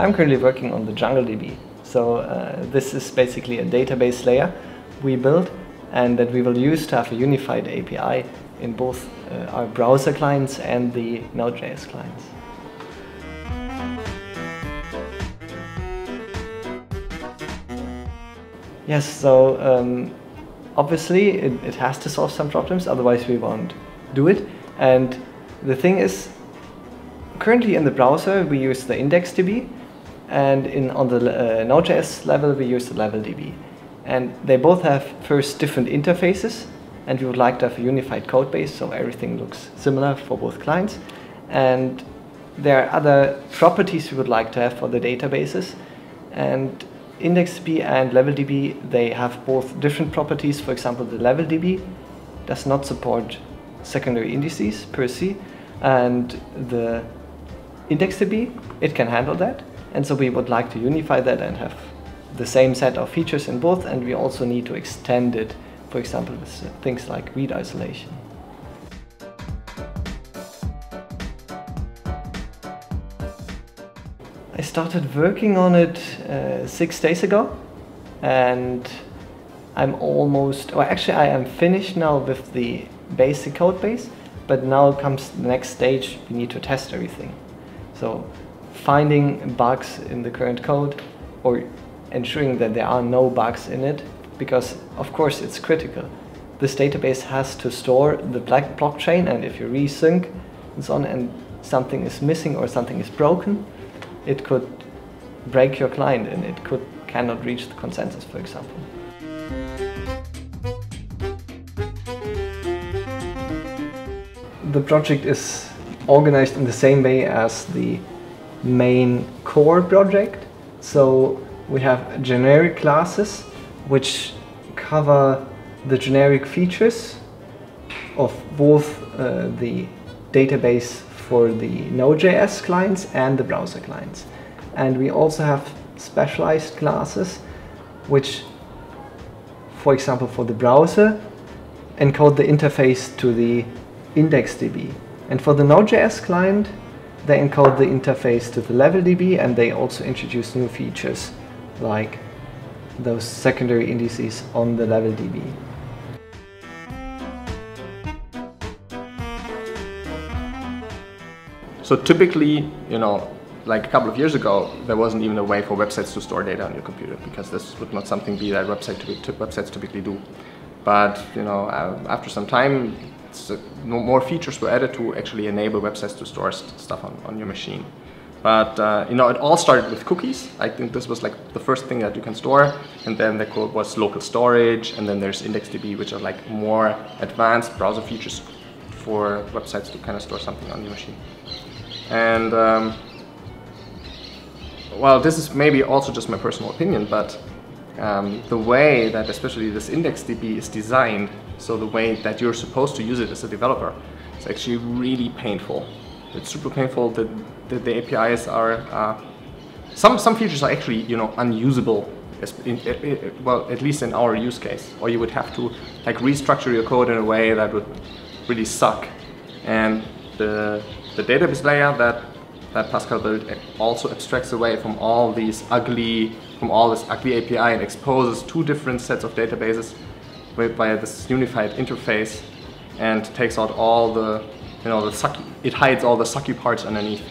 I'm currently working on the JungleDB. So uh, this is basically a database layer we built and that we will use to have a unified API in both uh, our browser clients and the Node.js clients. Yes, so um, obviously it, it has to solve some problems, otherwise we won't do it. And the thing is, currently in the browser we use the IndexedDB, and in on the uh, Node.js level we use the LevelDB. And they both have first different interfaces, and we would like to have a unified code base so everything looks similar for both clients. And there are other properties we would like to have for the databases. And IndexedDB and LevelDB, they have both different properties. For example, the LevelDB does not support secondary indices per se, and the IndexedDB, it can handle that. And so we would like to unify that and have the same set of features in both, and we also need to extend it, for example, with things like read isolation. I started working on it uh, six days ago, and I'm almost, or actually I am finished now with the basic code base, but now comes the next stage, we need to test everything. So finding bugs in the current code or ensuring that there are no bugs in it because of course it's critical. This database has to store the black blockchain and if you resync and so on and something is missing or something is broken, it could break your client and it could cannot reach the consensus for example. The project is organized in the same way as the main core project. So we have generic classes which cover the generic features of both uh, the database for the Node.js clients and the browser clients. And we also have specialized classes which, for example, for the browser, encode the interface to the IndexedDB. And for the Node.js client, they encode the interface to the LevelDB and they also introduce new features like those secondary indices on the LevelDB. So typically, you know, like a couple of years ago, there wasn't even a way for websites to store data on your computer because this would not something be that website websites typically do. But you know, uh, after some time, so more features were added to actually enable websites to store st stuff on, on your machine. But uh, you know, it all started with cookies. I think this was like the first thing that you can store, and then the there was local storage, and then there's IndexedDB, which are like more advanced browser features for websites to kind of store something on your machine. And um, well, this is maybe also just my personal opinion, but um, the way that especially this IndexedDB is designed, so the way that you're supposed to use it as a developer, is actually really painful it's super painful that, that the APIs are uh, some some features are actually you know unusable. In, well, at least in our use case, or you would have to like restructure your code in a way that would really suck. And the the database layer that that Pascal built also abstracts away from all these ugly from all this ugly API and exposes two different sets of databases via this unified interface and takes out all the you know, the sucky, it hides all the sucky parts underneath.